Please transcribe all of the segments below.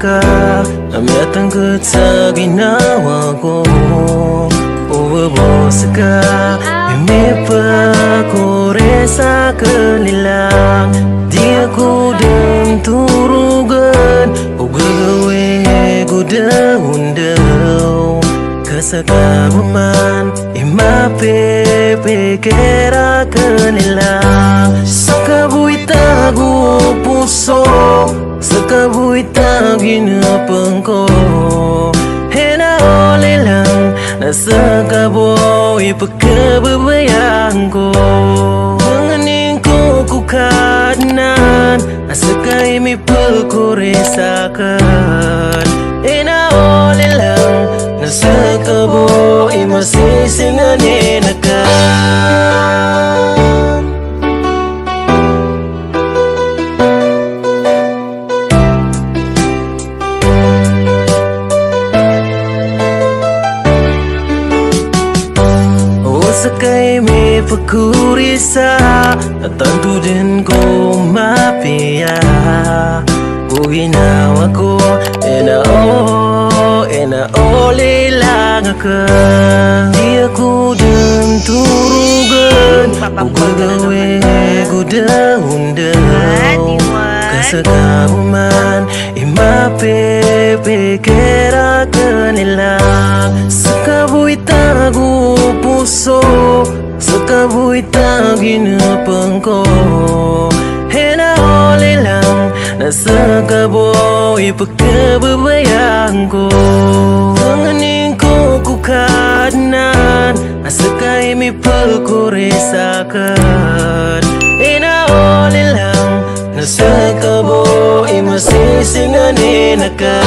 ka Amiatang ka sa ginawa ko Ubabos ka May pakore sa kanila Di ako din turugan O gagawe ko daw Kasagaman Imapepekera kanila Sa tago puso Sa kabuy taginapang ko Hinauli lang Nasa kaboy pagkababayaan ko Manganing ko kukadnan Asa Hinauli lang Nasa kaboy masisinganin Sakay may pagkurisa At tanto din ko mapia O ginawa ko Ena o, ena oli lang ka Di ako din turugan O gagawin ko daundaw Kasagaman Imapepekera kanila Sa kabuy tago puso Sa kabuy taginapang ko. Hinauli lang Nasa kaboy pagkababayaan ko. Panganing ko kukadnan Asa kay may pagkuresakan Hinauli lang Nasa kaboy masisinganin ka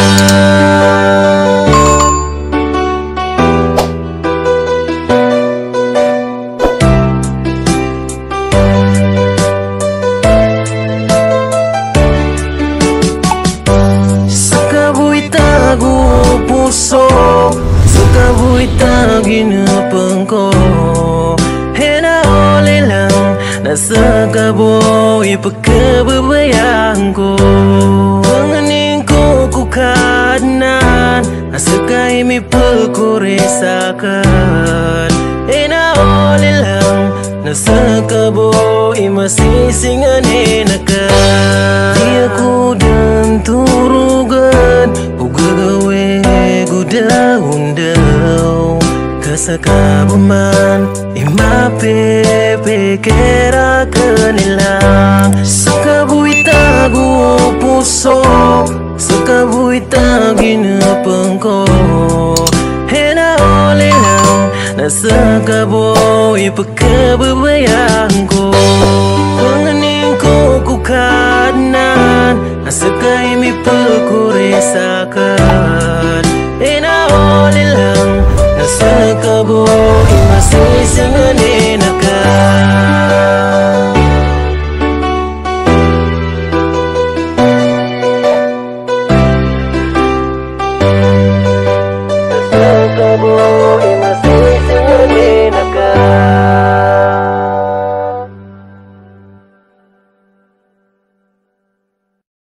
taginapang ko Hinauli lang Nasa kaboy pagkababayaan ko Panganing ko kukadnan Asa kay may pagkuresakan Hinauli lang Nasa kaboy masisinganin ka Di ako dan turugan ko daw Kasagaman Imapepekera kanila Sa kabuy tago puso Sa kabuy taginapang ko Hinauli lang Nasa kaboy pagkababayaan ko Panganing ko kukadnan Asa kay may pagkuresakan